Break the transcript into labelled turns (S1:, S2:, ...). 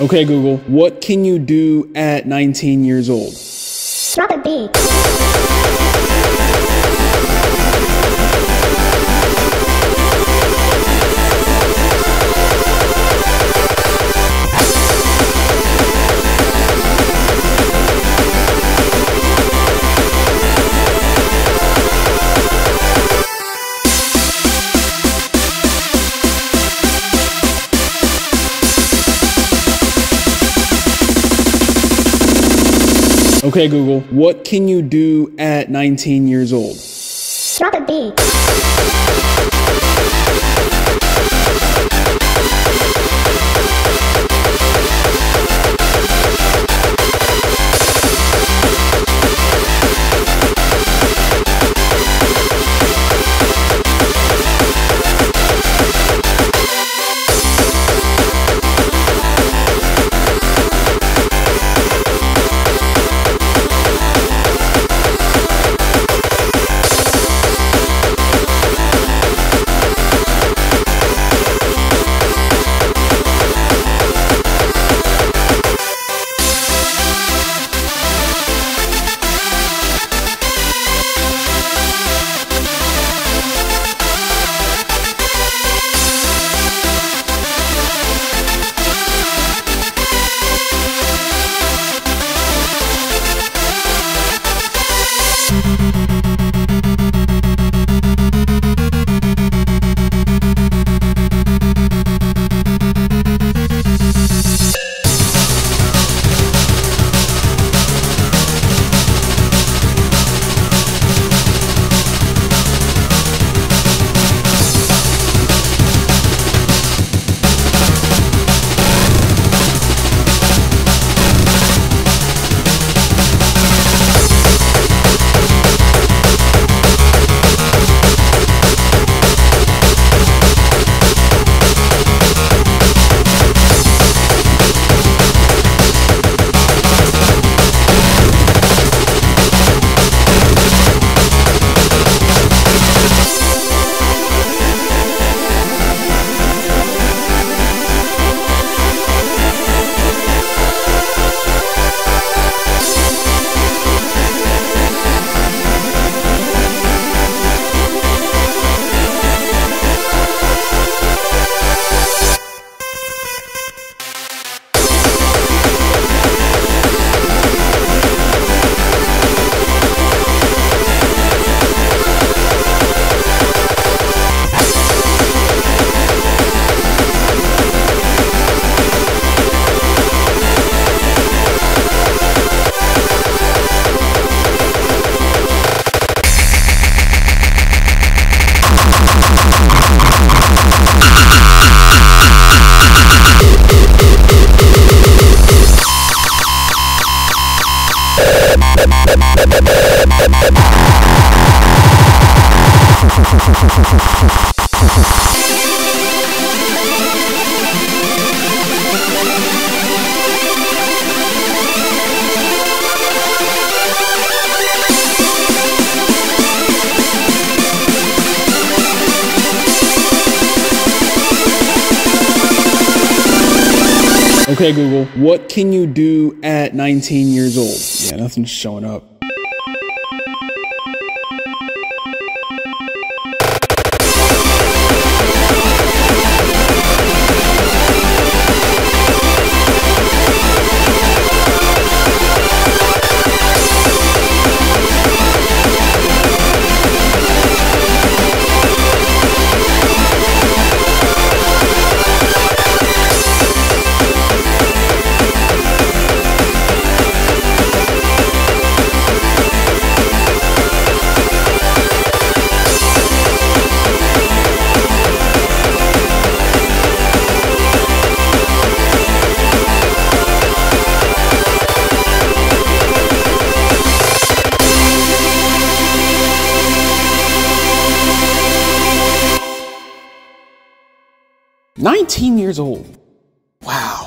S1: Okay, Google, what can you do at 19 years old?
S2: Drop a beat.
S1: Okay, Google, what can you do at 19 years old?
S2: Drop a beat.
S1: Okay, Google, what can you do at 19 years old? Yeah, nothing's showing up. Nineteen years old. Wow.